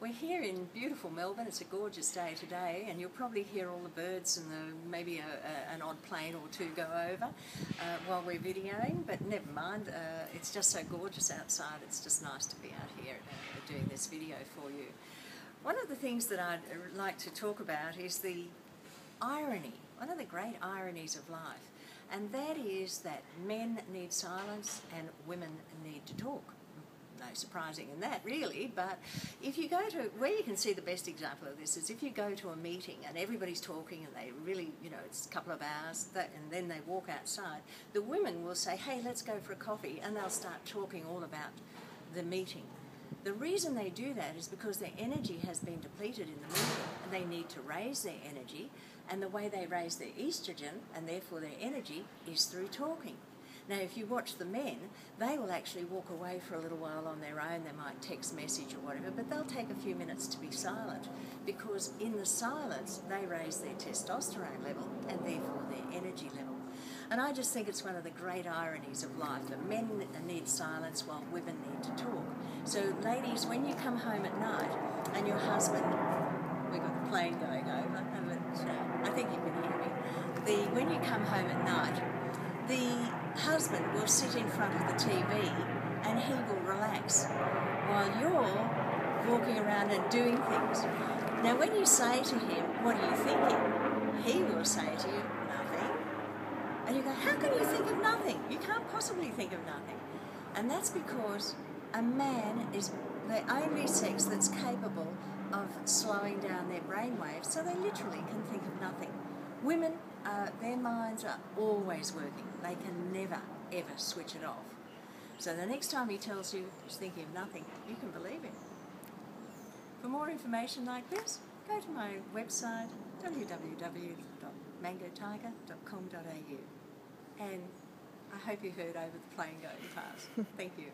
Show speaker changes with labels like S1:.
S1: We're here in beautiful Melbourne. It's a gorgeous day today, and you'll probably hear all the birds and the, maybe a, a, an odd plane or two go over uh, while we're videoing. But never mind, uh, it's just so gorgeous outside. It's just nice to be out here uh, doing this video for you. One of the things that I'd like to talk about is the irony, one of the great ironies of life, and that is that men need silence and women need to talk no surprising in that really, but if you go to, where you can see the best example of this is if you go to a meeting and everybody's talking and they really, you know, it's a couple of hours that, and then they walk outside, the women will say, hey, let's go for a coffee, and they'll start talking all about the meeting. The reason they do that is because their energy has been depleted in the meeting and they need to raise their energy, and the way they raise their estrogen and therefore their energy is through talking. Now, if you watch the men, they will actually walk away for a little while on their own. They might text message or whatever, but they'll take a few minutes to be silent because in the silence they raise their testosterone level and therefore their energy level. And I just think it's one of the great ironies of life that men need silence while women need to talk. So, ladies, when you come home at night and your husband, we've got the plane going over, I think you can hear me. The when you come home at night, husband will sit in front of the TV and he will relax while you're walking around and doing things. Now, when you say to him, What are you thinking? he will say to you, Nothing. And you go, How can you think of nothing? You can't possibly think of nothing. And that's because a man is the only sex that's capable of slowing down their brain waves so they literally can think of nothing. Women, uh, their minds are always working. They can never, ever switch it off. So the next time he tells you he's thinking of nothing, you can believe him. For more information like this, go to my website www.mangotiger.com.au and I hope you heard over the plane going past. Thank you.